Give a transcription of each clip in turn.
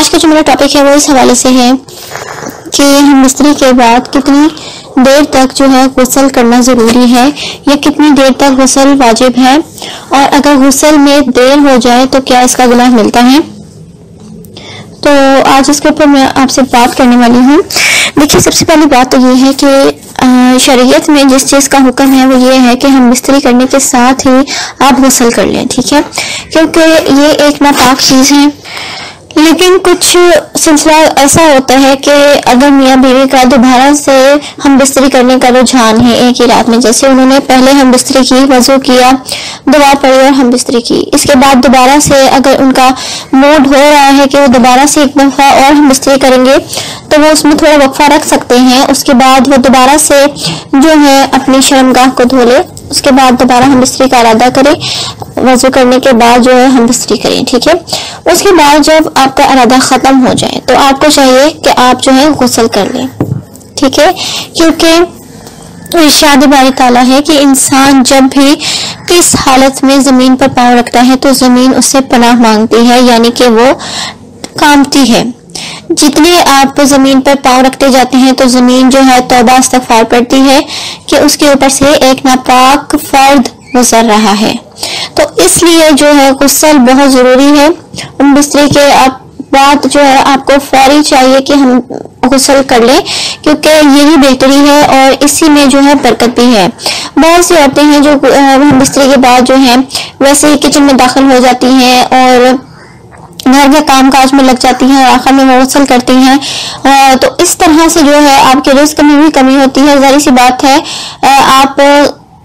आज का जो मेरा टॉपिक है, वो इस हवाले से है कि हम मिस्त्री के बाद कितनी देर तक जो है गुसल करना ज़रूरी है या कितनी देर तक गुसल वाजिब है और अगर गुसल में देर हो जाए तो क्या इसका गुनाह मिलता है? तो आज इसके ऊपर मैं आपसे बात करने वाली हूँ। देखिए, सबसे पहली बात तो ये है कि शरीयत में जिस चीज़ का हुक्म है, वो ये है कि हम मिस्त्री करने के साथ ही आप गसल कर लें, ठीक है? क्योंकि ये एक नापाक चीज़ है। लेकिन कुछ सिलसिला ऐसा होता है कि अगर मियाँ बीवी का दोबारा से हम बिस्तरी करने का रुझान है एक ही रात में, जैसे उन्होंने पहले हम बिस्तरी की, वज़ू किया, दवा पड़ी और हम बिस्तरी की। इसके बाद दोबारा से अगर उनका मूड हो रहा है कि वो दोबारा से एक दफ़ा और हम बिस्तरी करेंगे तो वो उसमें थोड़ा वक्फा रख सकते हैं। उसके बाद वो दोबारा से जो है अपनी शर्मगाह को धो ले। उसके बाद दोबारा हम बिस्तरी का अरादा करें। वज़ू करने के बाद जो है हम बिस्तरी करें, ठीक है? उसके बाद जब आपका अरादा ख़त्म हो जाए तो आपको चाहिए कि आप जो है गुसल कर लें, ठीक है? क्योंकि इर्शाद बारी ताला है कि इंसान जब भी किस हालत में ज़मीन पर पाँव रखता है तो ज़मीन उससे पनाह मांगती है, यानी कि वो कामती है। जितने आप ज़मीन पर पाँव रखते जाते हैं तो ज़मीन जो है तोबा इस्तफार पड़ती है कि उसके ऊपर से एक नापाक फर्द गुजर रहा है। तो इसलिए जो है गुस्सल बहुत ज़रूरी है। उन बिस्तरे के आप, बात जो है आपको फौरी चाहिए कि हम गुसल कर लें, क्योंकि यही बेहतरी है और इसी में जो है बरकत भी है। बहुत सी औरतें हैं जो हम बिस्तरे के बाद जो है, वैसे ही किचन में दाखिल हो जाती हैं और घर के काम काज में लग जाती हैं और आखिर में मुवसल करती हैं। तो इस तरह से जो है आपके रिस्क में भी कमी होती है। जारी सी बात है आप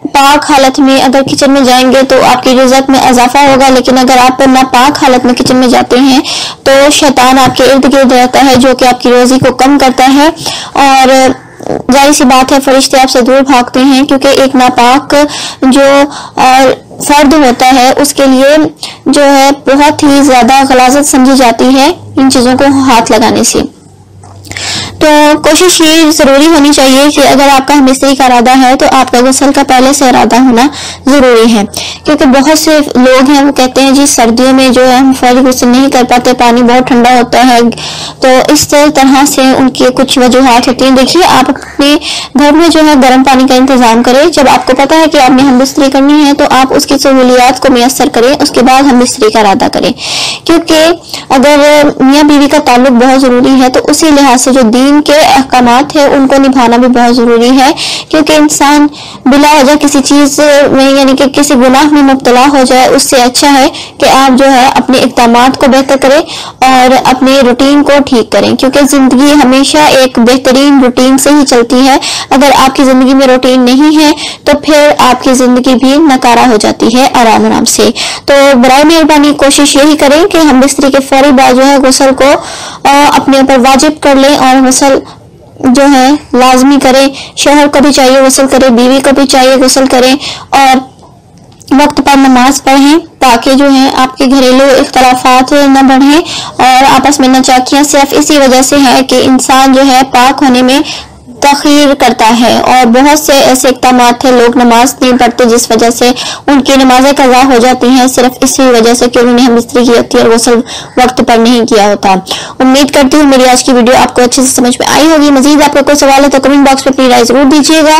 पाक हालत में अगर किचन में जाएँगे तो आपकी रिजक में इजाफा होगा, लेकिन अगर आप ना पाक हालत में किचन में जाते हैं तो शैतान आपके इर्द गिर्द रहता है, जो कि आपकी रोजी को कम करता है। और जारी सी बात है, फरिश्ते आपसे दूर भागते हैं, क्योंकि एक नापाक जो और फर्द होता है, उसके लिए जो है बहुत ही ज़्यादा गलाजत समझी जाती है इन चीज़ों को हाथ लगाने से। तो कोशिश ये ज़रूरी होनी चाहिए कि अगर आपका मिस्त्री का इरादा है तो आपका गुसल का पहले से इरादा होना ज़रूरी है। क्योंकि बहुत से लोग हैं, वो कहते हैं, जी, सर्दियों में जो है हम फौरी गुसल नहीं कर पाते, पानी बहुत ठंडा होता है। तो इस तरह से उनकी कुछ वजूहत होती हैं। देखिए, आप अपने घर में जो है गर्म पानी का इंतज़ाम करें। जब आपको पता है कि आपने हम बिस्तरी करनी है तो आप उसकी सहूलियात को मैसर करें, उसके बाद हम बिस्तरी का इरादा करें। क्योंकि अगर मियाँ बीवी का ताल्लुक बहुत ज़रूरी है तो उसी लिहाज से जो दीन के अहकाम है, उनको निभाना भी बहुत ज़रूरी है, क्योंकि इंसान बिला वजह किसी चीज़ में, यानी कि किसी गुनाह में मुबतला हो जाए, उससे अच्छा है कि आप जो है अपने इकदाम को बेहतर करें और अपने रूटीन को ठीक करें, क्योंकि ज़िंदगी हमेशा एक बेहतरीन रूटीन से ही चलती है। अगर आपकी ज़िंदगी में रूटीन नहीं है तो फिर आपकी ज़िंदगी भी नकारा हो जाती है आराम आराम से। तो बर मेहरबानी, कोशिश यही करें कि हम बिस्तरी के फौरी बाद जो है, गुसल को अपने ऊपर वाजिब कर लें और गुसल जो है, लाजमी करें, शोहर को भी चाहिए गसल करें, बीवी को भी चाहिए गसल करें, और वक्त पर नमाज़ पढ़ें, ताकि जो है, आपके घरेलू इख्तलाफात न बढ़ें, और आपस में नचाकियाँ सिर्फ़ इसी वजह से है कि इंसान जो है, पाक होने में तखीर करता है और बहुत से ऐसे इकदाम थे लोग नमाज़ नहीं पढ़ते जिस वजह से उनकी नमाजें कजा हो जाती हैं, सिर्फ़ इसी वजह से कि उन्होंने हम स्त्री की होती है और वो गसल वक्त पर नहीं किया होता। उम्मीद करती हूँ मेरी आज की वीडियो आपको अच्छे से समझ में आई होगी। मजीद आपका कोई सवाल है तो कमेंट बॉक्स में अपनी राय ज़रूर दीजिएगा।